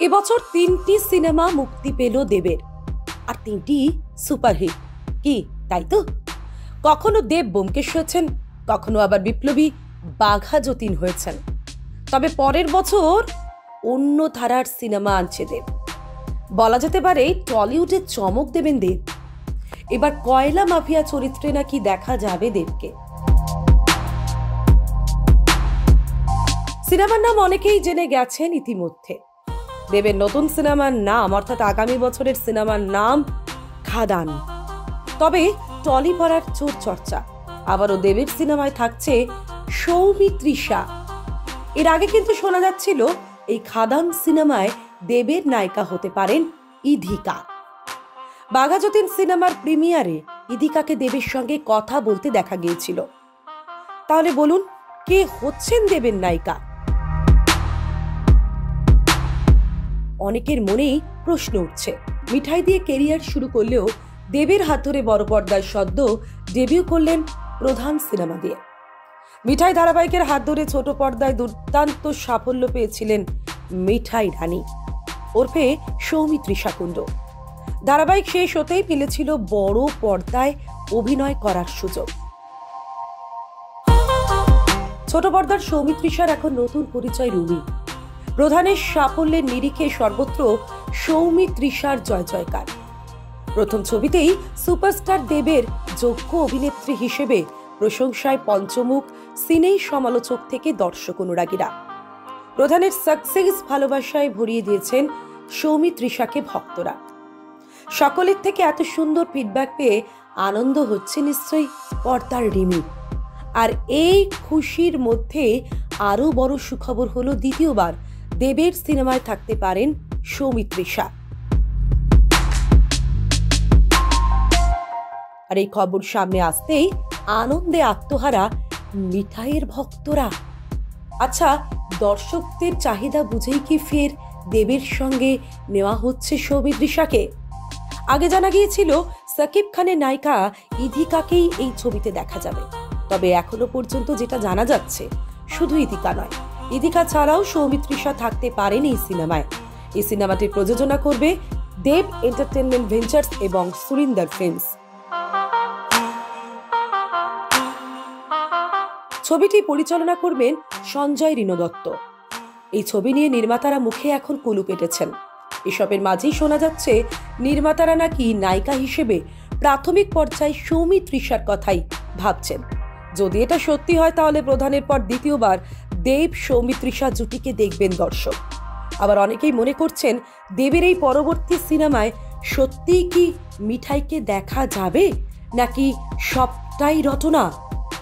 এবছর তিনটি সিনেমা মুক্তি পেল দেবের, আর তিনটি সুপারহিট। কি, তাই তো? কখনো দেব বোমকেশ হয়েছেন, কখনো আবার বিপ্লবী বাঘা যতীন হয়েছেন। তবে পরের বছর অন্য ধারার সিনেমা আনছে দেব। বলা যেতে পারে টলিউডে চমক দেবেন দেব। এবার কয়লা মাফিয়া চরিত্রে নাকি দেখা যাবে দেবকে। সিনেমার নাম অনেকেই জেনে গেছেন ইতিমধ্যে। দেবের নতুন সিনেমার নাম, অর্থাৎ আগামী বছরের সিনেমার নাম খাদান। তবে টলিপাড়ার চোর চর্চা, আবারও দেবের সিনেমায় থাকছে সৌমিত্রিষা এর আগে কিন্তু শোনা যাচ্ছিল, এই খাদান সিনেমায় দেবের নায়িকা হতে পারেন ইধিকা। বাঘাযতীন সিনেমার প্রিমিয়ারে ইধিকাকে দেবের সঙ্গে কথা বলতে দেখা গিয়েছিল। তাহলে বলুন, কে হচ্ছেন দেবের নায়িকা? অনেকের মনেই প্রশ্ন উঠছে। মিঠাই দিয়ে কেরিয়ার শুরু করলেও দেবের হাত ধরে বড় পর্দায় সদ্য ডেবিউ করলেন প্রধান সিনেমা দিয়ে। মিঠাই ধারাবাহিকের হাত ধরে ছোট পর্দায় দুর্দান্ত সাফল্য পেয়েছিলেন মিঠাই রানী। ওরফে সৌমিত্রী শাকুণ্ড ধারাবাহিক শেষ হতেই মিলেছিল বড় পর্দায় অভিনয় করার সুযোগ। ছোট পর্দার সৌমিত্রিষার এখন নতুন পরিচয় রুমি। প্রধানের সাফল্যের নিরিখে সর্বত্র সৌমিত্রিষার জয় জয়কার। প্রথম ছবিতেই সুপারস্টার দেবের যোগ্য অভিনেত্রী হিসেবে প্রশংসায় পঞ্চমুখ সিনেই সমালোচক থেকে দর্শক অনুরাগীরা। প্রধানের সাকসেস ভালোবাসায় ভরিয়ে দিয়েছেন সৌমি সৌমিত্রিষাকে ভক্তরা। সকলের থেকে এত সুন্দর ফিডব্যাক পেয়ে আনন্দ হচ্ছে নিশ্চয়ই পর্দার রিমি। আর এই খুশির মধ্যে আরও বড় সুখবর হলো দ্বিতীয়বার দেবের সিনেমায় থাকতে পারেন সৌমিত্রিষা আর এই খবর সামনে আসতেই আনন্দে আত্মহারা মিঠাইয়ের ভক্তরা। আচ্ছা দর্শকদের চাহিদা বুঝেই কি ফের দেবের সঙ্গে নেওয়া হচ্ছে সৌমিত্রিষাকে আগে জানা গিয়েছিল, সাকিব খানের নায়িকা ইধিকাকেই এই ছবিতে দেখা যাবে। তবে এখনও পর্যন্ত যেটা জানা যাচ্ছে, শুধু ইদিকা নয়। ইদিকা ছাড়াও সৌমিত্রিষা থাকতে পারেন এই সিনেমায়। এই সিনেমাটির প্রযোজনা করবে দেব এন্টারটেনমেন্ট ভেঞ্চার্স এবং সুরিন্দর ফিল্মস। ছবিটি পরিচালনা করবেন সঞ্জয় রিনো দত্ত। এই ছবি নিয়ে নির্মাতারা মুখে এখন কুলু পেটেছেন। এসবের মাঝেই শোনা যাচ্ছে, নির্মাতারা নাকি নায়িকা হিসেবে প্রাথমিক পর্যায়ে সৌমিত্রিষার কথাই ভাবছেন। যদি এটা সত্যি হয়, তাহলে প্রধানের পর দ্বিতীয়বার দেব সৌমিত্রিষা জুটিকে দেখবেন দর্শক। আবার অনেকেই মনে করছেন, দেবের এই পরবর্তী সিনেমায় সত্যিই কি মিঠাইকে দেখা যাবে? নাকি সবটাই রটনা?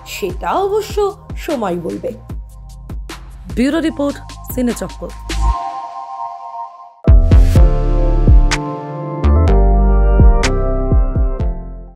সেটা অবশ্য সময় বলবে। Bureau report, Cinechakkar.